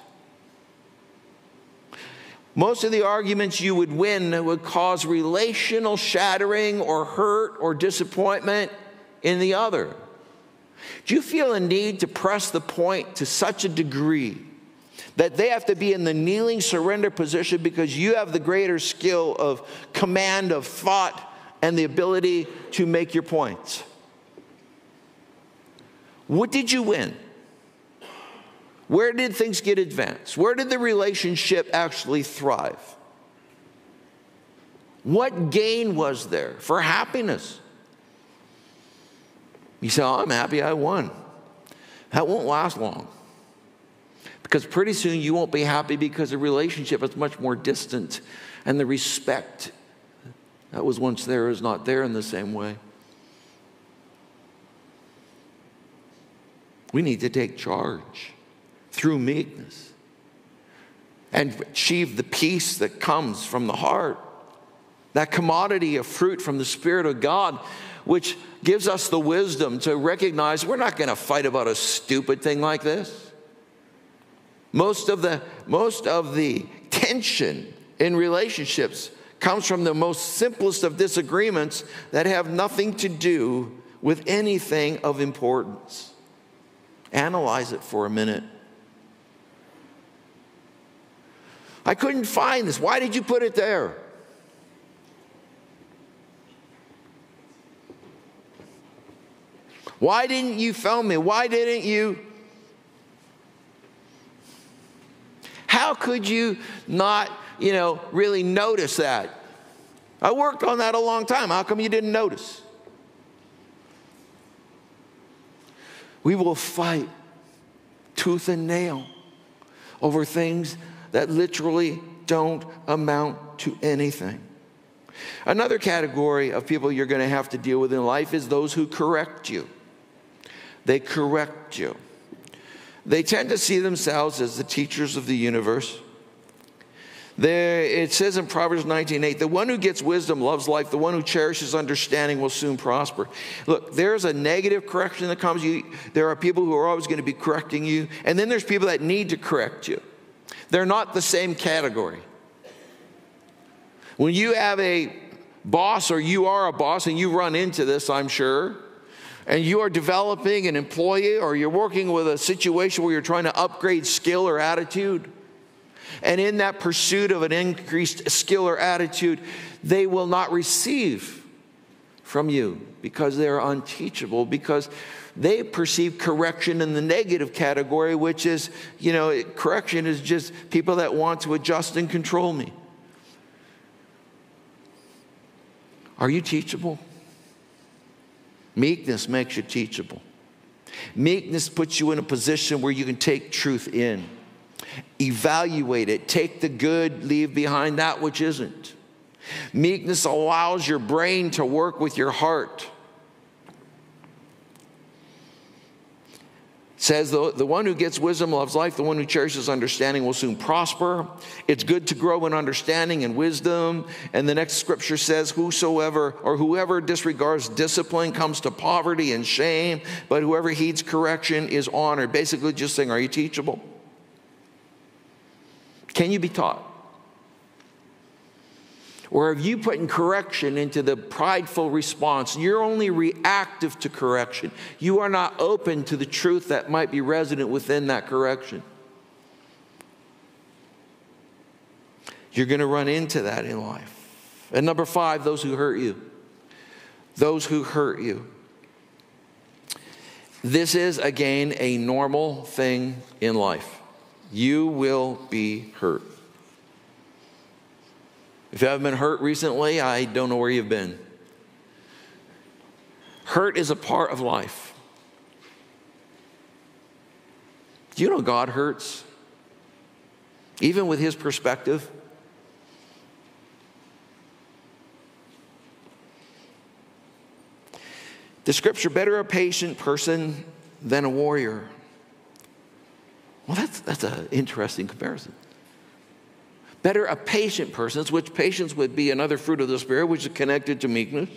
Most of the arguments you would win would cause relational shattering or hurt or disappointment in the other. Do you feel a need to press the point to such a degree that they have to be in the kneeling surrender position because you have the greater skill of command of thought and the ability to make your points? What did you win? Where did things get advanced? Where did the relationship actually thrive? What gain was there for happiness? You say, oh, I'm happy I won. That won't last long. Because pretty soon you won't be happy because the relationship is much more distant and the respect that was once there is not there in the same way. We need to take charge through meekness and achieve the peace that comes from the heart. That commodity of fruit from the Spirit of God, which gives us the wisdom to recognize we're not going to fight about a stupid thing like this. Most of the, most of the tension in relationships comes from the most simplest of disagreements that have nothing to do with anything of importance. Analyze it for a minute. I couldn't find this. Why did you put it there? Why didn't you film me? Why didn't you? How could you not, you know, really notice that? I worked on that a long time. How come you didn't notice? We will fight tooth and nail over things that literally don't amount to anything. Another category of people you're going to have to deal with in life is those who correct you. They correct you. They tend to see themselves as the teachers of the universe. There, it says in Proverbs 19:8, the one who gets wisdom loves life, the one who cherishes understanding will soon prosper. Look, there's a negative correction that comes. You, there are people who are always going to be correcting you, and then there's people that need to correct you. They're not the same category. When you have a boss or you are a boss and you run into this, I'm sure, and you are developing an employee or you're working with a situation where you're trying to upgrade skill or attitude, and in that pursuit of an increased skill or attitude, they will not receive from you because they're unteachable, because they perceive correction in the negative category, which is, you know, correction is just people that want to adjust and control me. Are you teachable? Meekness makes you teachable. Meekness puts you in a position where you can take truth in, evaluate it, take the good, leave behind that which isn't. Meekness allows your brain to work with your heart. says the, the one who gets wisdom loves life the one who cherishes understanding will soon prosper it's good to grow in understanding and wisdom and the next scripture says whosoever or whoever disregards discipline comes to poverty and shame but whoever heeds correction is honored basically just saying are you teachable can you be taught or have you put in correction into the prideful response? You're only reactive to correction. You are not open to the truth that might be resident within that correction. You're going to run into that in life. And number five, those who hurt you. Those who hurt you. This is, again, a normal thing in life. You will be hurt. If you haven't been hurt recently, I don't know where you've been. Hurt is a part of life. Do you know God hurts? Even with His perspective. The scripture, better a patient person than a warrior. Well, that's, that's an interesting comparison. Better a patient person, which patience would be another fruit of the Spirit, which is connected to meekness.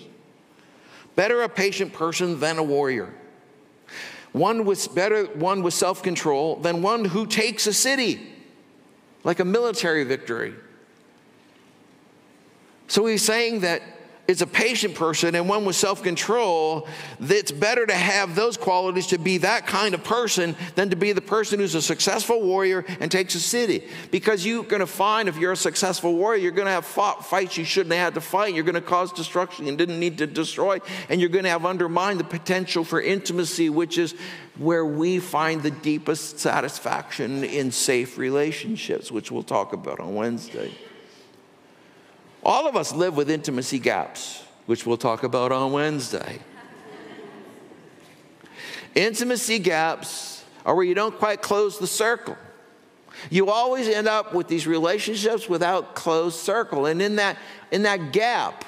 Better a patient person than a warrior. One with better one with self-control than one who takes a city, like a military victory. So he's saying that it's a patient person and one with self control, that's better to have those qualities to be that kind of person than to be the person who's a successful warrior and takes a city. Because you're going to find if you're a successful warrior, you're going to have fought fights you shouldn't have had to fight. You're going to cause destruction and didn't need to destroy. And you're going to have undermined the potential for intimacy, which is where we find the deepest satisfaction in safe relationships, which we'll talk about on Wednesday. All of us live with intimacy gaps, which we'll talk about on Wednesday. intimacy gaps are where you don't quite close the circle. You always end up with these relationships without closed circle. And in that, in that gap,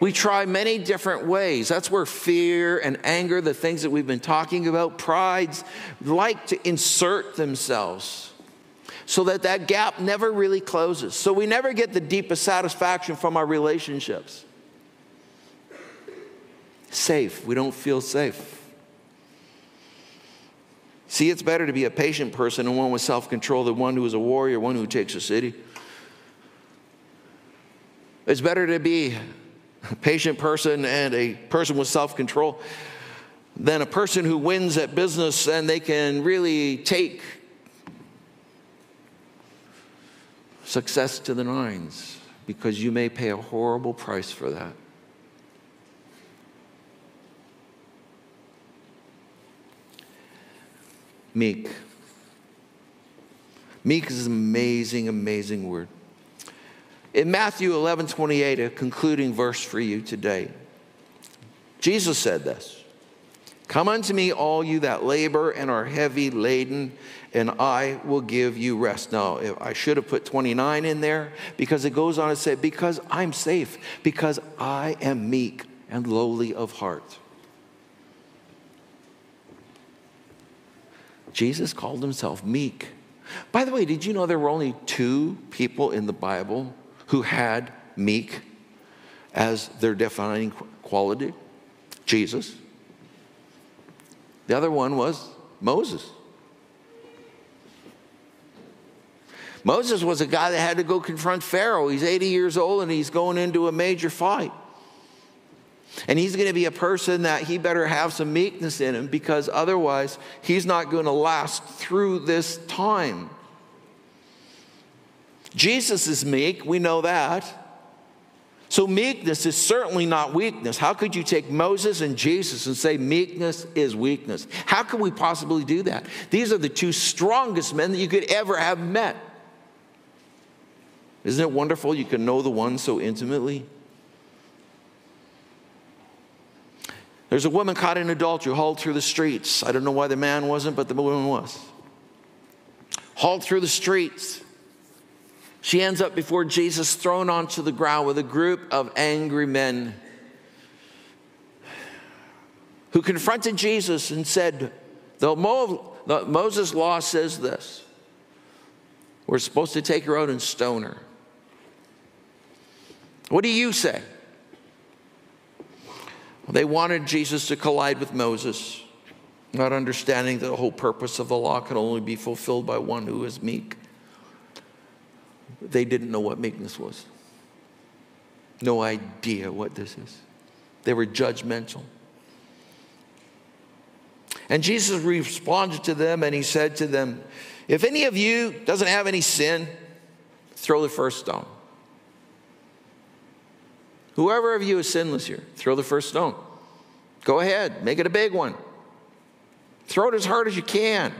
we try many different ways. That's where fear and anger, the things that we've been talking about, prides, like to insert themselves so that that gap never really closes. So we never get the deepest satisfaction from our relationships. Safe. We don't feel safe. See, it's better to be a patient person and one with self control than one who is a warrior, one who takes a city. It's better to be a patient person and a person with self control than a person who wins at business and they can really take success to the nines because you may pay a horrible price for that. Meek. Meek is an amazing, amazing word. In Matthew 11 28, a concluding verse for you today, Jesus said this Come unto me, all you that labor and are heavy laden, and I will give you rest. Now, if I should have put 29 in there because it goes on to say, Because I'm safe, because I am meek and lowly of heart. Jesus called himself meek. By the way, did you know there were only two people in the Bible who had meek as their defining quality? Jesus. The other one was Moses. Moses was a guy that had to go confront Pharaoh. He's 80 years old and he's going into a major fight. And he's going to be a person that he better have some meekness in him because otherwise he's not going to last through this time. Jesus is meek, we know that. So meekness is certainly not weakness. How could you take Moses and Jesus and say meekness is weakness? How could we possibly do that? These are the two strongest men that you could ever have met. Isn't it wonderful you can know the one so intimately? There's a woman caught in adultery, hauled through the streets. I don't know why the man wasn't, but the woman was. Hauled through the streets. She ends up before Jesus, thrown onto the ground with a group of angry men who confronted Jesus and said, The Moses law says this. We're supposed to take her out and stone her. What do you say? They wanted Jesus to collide with Moses, not understanding that the whole purpose of the law can only be fulfilled by one who is meek. They didn't know what meekness was, no idea what this is. They were judgmental. And Jesus responded to them and he said to them, If any of you doesn't have any sin, throw the first stone. Whoever of you is sinless here, throw the first stone. Go ahead, make it a big one. Throw it as hard as you can.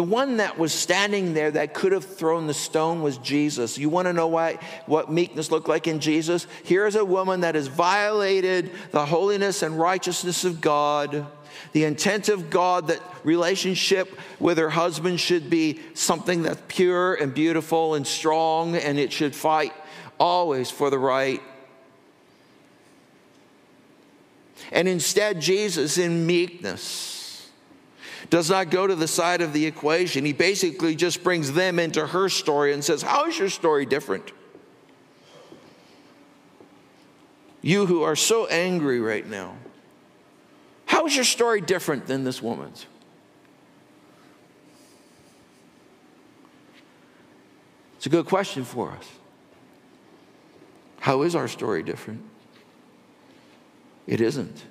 The one that was standing there that could have thrown the stone was Jesus. You want to know why, what meekness looked like in Jesus? Here is a woman that has violated the holiness and righteousness of God, the intent of God that relationship with her husband should be something that's pure and beautiful and strong, and it should fight always for the right. And instead, Jesus, in meekness, does not go to the side of the equation. He basically just brings them into her story and says, How is your story different? You who are so angry right now, how is your story different than this woman's? It's a good question for us. How is our story different? It isn't.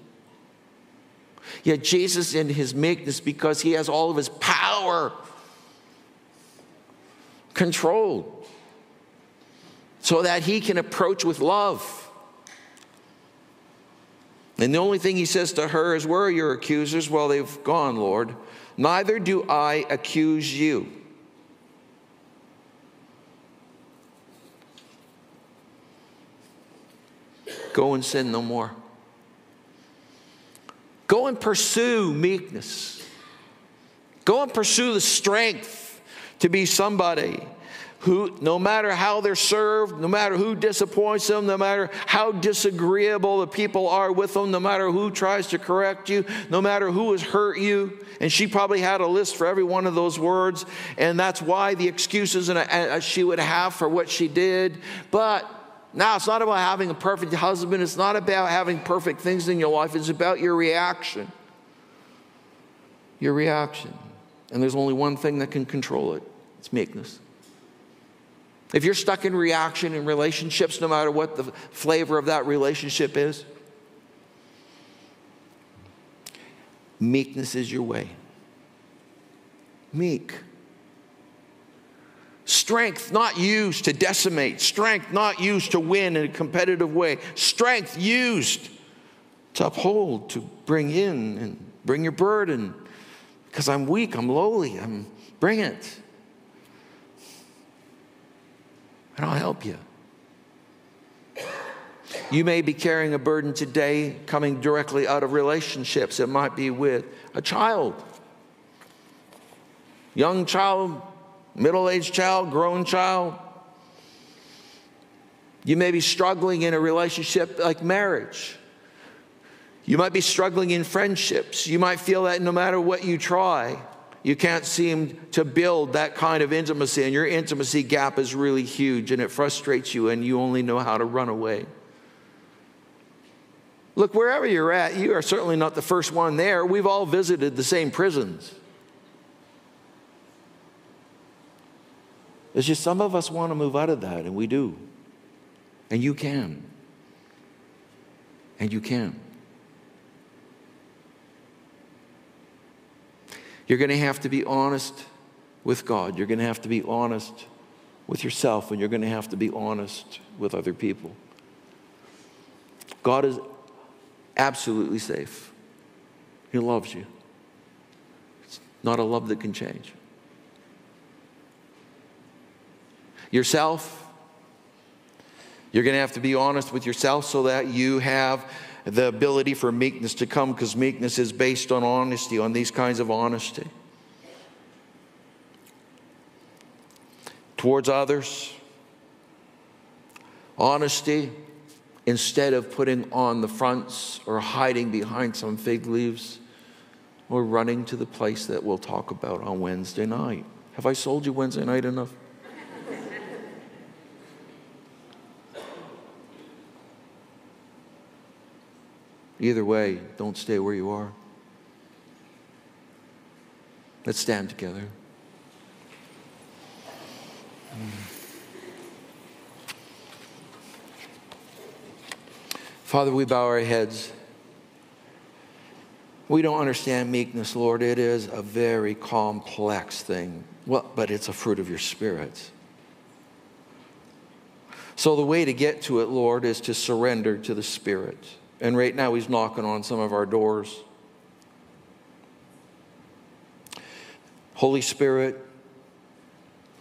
Yet Jesus, in his meekness, because he has all of his power controlled, so that he can approach with love. And the only thing he says to her is, Where are your accusers? Well, they've gone, Lord. Neither do I accuse you. Go and sin no more. Go and pursue meekness. Go and pursue the strength to be somebody who, no matter how they're served, no matter who disappoints them, no matter how disagreeable the people are with them, no matter who tries to correct you, no matter who has hurt you. And she probably had a list for every one of those words, and that's why the excuses and uh, she would have for what she did. But now, it's not about having a perfect husband. It's not about having perfect things in your life. It's about your reaction. Your reaction. And there's only one thing that can control it it's meekness. If you're stuck in reaction in relationships, no matter what the flavor of that relationship is, meekness is your way. Meek. Strength not used to decimate, strength not used to win in a competitive way, strength used to uphold, to bring in and bring your burden. Because I'm weak, I'm lowly, I'm bring it. And I'll help you. You may be carrying a burden today coming directly out of relationships. It might be with a child, young child, middle aged child, grown child. You may be struggling in a relationship like marriage. You might be struggling in friendships. You might feel that no matter what you try, you can't seem to build that kind of intimacy, and your intimacy gap is really huge, and it frustrates you, and you only know how to run away. Look, wherever you're at, you are certainly not the first one there. We've all visited the same prisons. It's just some of us want to move out of that, and we do. And you can. And you can. You're going to have to be honest with God. You're going to have to be honest with yourself, and you're going to have to be honest with other people. God is absolutely safe. He loves you. It's not a love that can change. Yourself, you're going to have to be honest with yourself so that you have the ability for meekness to come because meekness is based on honesty, on these kinds of honesty. Towards others, honesty instead of putting on the fronts or hiding behind some fig leaves or running to the place that we'll talk about on Wednesday night. Have I sold you Wednesday night enough? Either way, don't stay where you are. Let's stand together. Father, we bow our heads. We don't understand meekness, Lord. It is a very complex thing. Well, but it's a fruit of your spirit. So the way to get to it, Lord, is to surrender to the Spirit. And right now, He's knocking on some of our doors. Holy Spirit,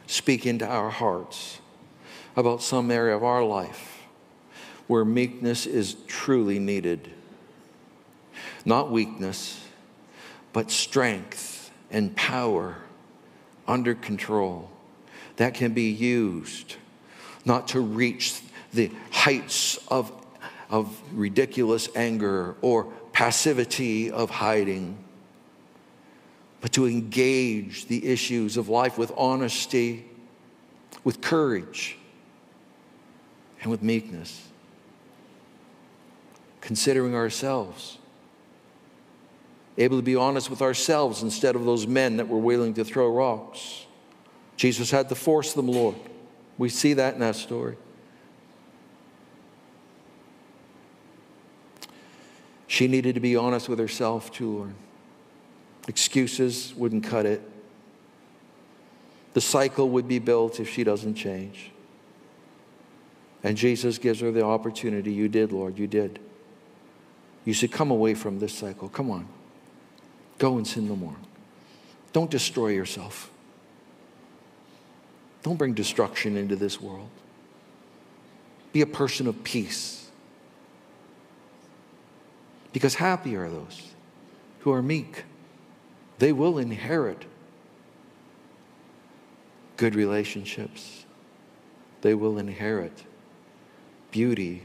speak into our hearts about some area of our life where meekness is truly needed. Not weakness, but strength and power under control that can be used not to reach the heights of, of ridiculous anger or passivity of hiding, but to engage the issues of life with honesty, with courage, and with meekness. Considering ourselves, able to be honest with ourselves instead of those men that were willing to throw rocks. Jesus had to force them, Lord. We see that in that story. She needed to be honest with herself, too, Lord. Excuses wouldn't cut it. The cycle would be built if she doesn't change. And Jesus gives her the opportunity. You did, Lord, you did. You said, Come away from this cycle. Come on. Go and sin no more. Don't destroy yourself. Don't bring destruction into this world. Be a person of peace. Because happy are those who are meek, they will inherit good relationships, they will inherit beauty,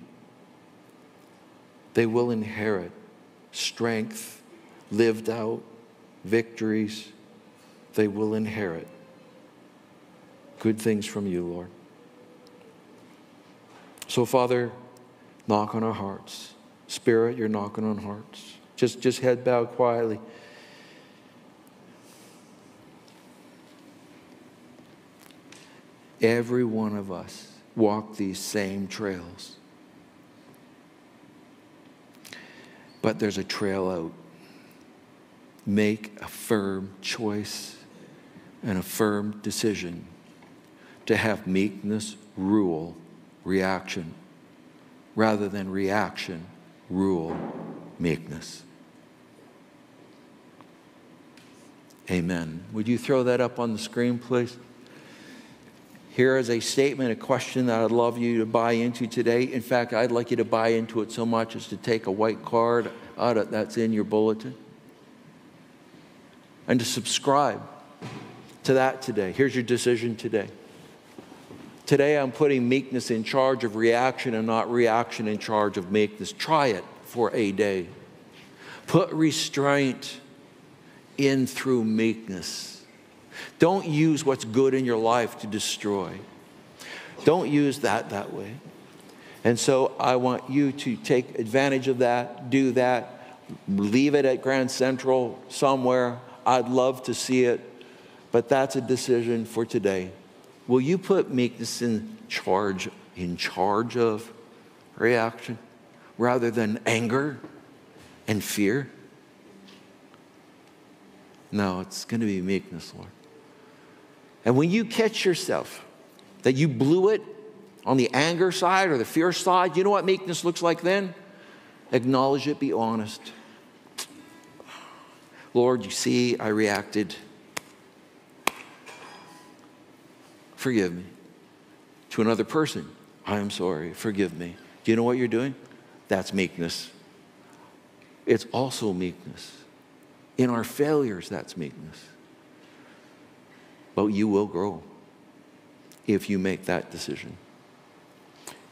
they will inherit strength lived out, victories. They will inherit good things from you, Lord. So, Father, knock on our hearts. Spirit, you're knocking on hearts. Just, just head bowed quietly. Every one of us walk these same trails. But there's a trail out. Make a firm choice and a firm decision to have meekness rule reaction rather than reaction rule meekness. Amen. Would you throw that up on the screen, please? Here is a statement, a question that I'd love you to buy into today. In fact, I'd like you to buy into it so much as to take a white card out of that's in your bulletin and to subscribe to that today. Here's your decision today. Today, I'm putting meekness in charge of reaction and not reaction in charge of meekness. Try it for a day. Put restraint in through meekness. Don't use what's good in your life to destroy. Don't use that that way. And so I want you to take advantage of that, do that, leave it at Grand Central somewhere. I'd love to see it, but that's a decision for today. Will you put meekness in charge, in charge of reaction rather than anger and fear? No, it's going to be meekness, Lord. And when you catch yourself that you blew it on the anger side or the fear side, you know what meekness looks like then? Acknowledge it, be honest. Lord, you see, I reacted. Forgive me. To another person, I am sorry. Forgive me. Do you know what you're doing? That's meekness. It's also meekness. In our failures, that's meekness. But you will grow if you make that decision.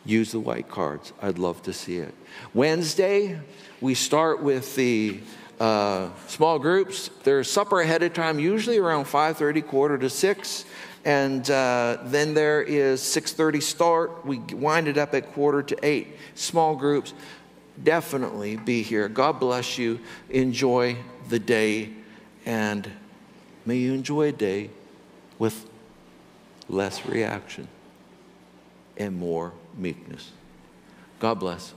Use the white cards. I'd love to see it. Wednesday, we start with the uh, small groups. There's supper ahead of time, usually around 5:30, quarter to six, and uh, then there is 6:30 start. We wind it up at quarter to eight. Small groups, definitely be here. God bless you. Enjoy the day, and may you enjoy a day with less reaction and more meekness. God bless.